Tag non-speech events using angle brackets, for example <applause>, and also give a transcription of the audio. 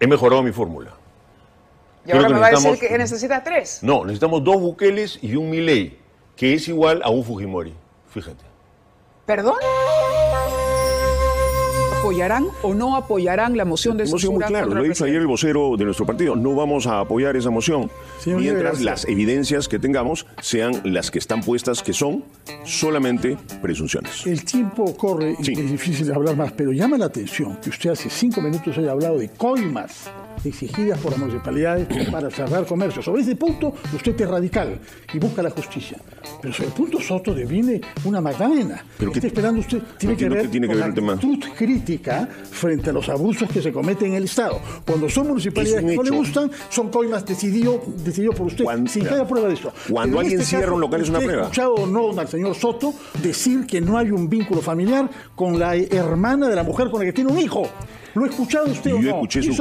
he mejorado mi fórmula. Y ahora me va a decir que necesita tres. No, necesitamos dos Bukeles y un Milei, que es igual a un Fujimori. Fíjate. ¿Perdón? ¿Apoyarán o no apoyarán la moción de Hemos sido muy censura claro, lo dicho ayer el vocero de nuestro partido. No vamos a apoyar esa moción Señor mientras las evidencias que tengamos sean las que están puestas, que son solamente presunciones. El tiempo corre y Sí. es difícil hablar más, pero llama la atención que usted hace cinco minutos haya hablado de coimas exigidas por las municipalidades <clears throat> para cerrar comercio. Sobre ese punto, usted es radical y busca la justicia. Pero sobre el punto Soto deviene una magdalena. ¿Pero Está qué- esperando usted, tiene que ver qué tiene que con ver el tema. actitud frente a los abusos que se cometen en el Estado. Cuando son municipalidades Es un que no le gustan, son coimas decidido, decidido por usted, Cuando- sin que haya prueba de esto. Cuando alguien este cierra un local es una prueba. escuchado o no al señor Soto decir que no hay un vínculo familiar con la hermana de la mujer con la que tiene un hijo. ¿Lo ha escuchado usted o yo no? escuché su